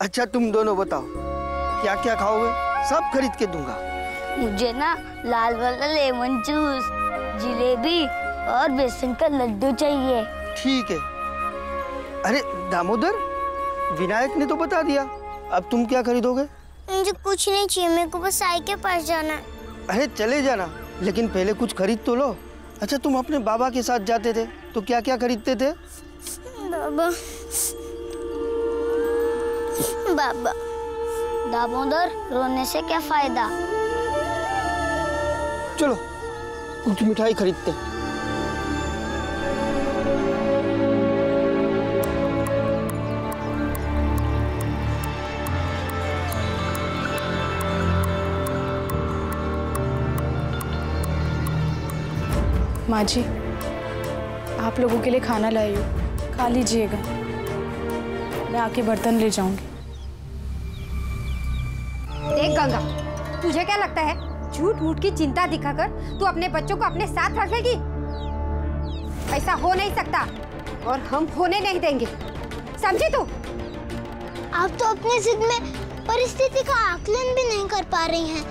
अच्छा तुम दोनों बताओ क्या क्या खाओगे? सब खरीद के दूँगा। मुझे ना लाल वाला लेमन जूस जिलेबी और बेसन का लड्डू चाहिए। ठीक है। अरे दामोदर विनायक ने तो बता दिया। अब तुम क्या खरीदोगे? मुझे कुछ नहीं चाहिए मेरे को बस साई के पास जाना है। अरे चले जाना लेकिन पहले कुछ खरीद तो लो। अच्छा तुम अपने बाबा के साथ जाते थे तो क्या क्या खरीदते थे? बाबा बाबा। दामोदर रोने से क्या फ़ायदा? चलो कुछ मिठाई खरीदते माँ जी आप लोगों के लिए खाना लाई हूँ। खा लीजिएगा। मैं आके बर्तन ले जाऊँगी। देख गंगा। तुझे क्या लगता है? झूठ मूठ की चिंता दिखाकर तू अपने बच्चों को अपने साथ रख लेगी? ऐसा हो नहीं सकता, और हम होने नहीं देंगे। समझी तू? आप तो अपनी जिद में परिस्थिति का आकलन भी नहीं कर पा रही हैं।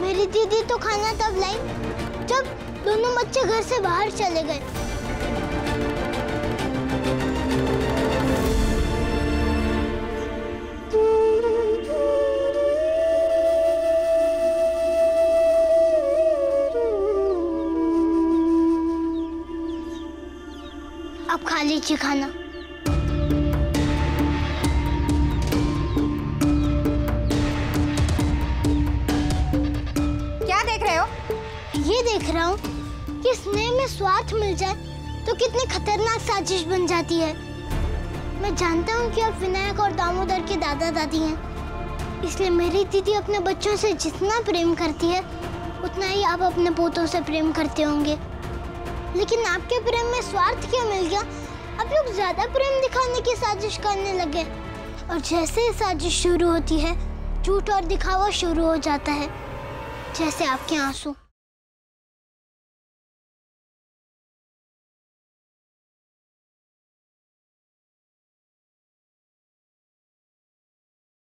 मेरी दीदी तो खाना तब लाई जब दोनों बच्चे घर से बाहर चले गए। अब खा लीजिए खाना। क्या देख रहे हो? ये देख रहा हूँ कि स्नेह में स्वार्थ मिल जाए तो कितनी खतरनाक साजिश बन जाती है। मैं जानता हूँ कि आप विनायक और दामोदर के दादा दादी हैं। इसलिए मेरी दीदी अपने बच्चों से जितना प्रेम करती है उतना ही आप अपने पोतों से प्रेम करते होंगे। लेकिन आपके प्रेम में स्वार्थ क्या मिल गया? अब लोग ज़्यादा प्रेम दिखाने की साजिश करने लगे। और जैसे ही साजिश शुरू होती है, झूठ और दिखावा शुरू हो जाता है। जैसे आपके आँसू।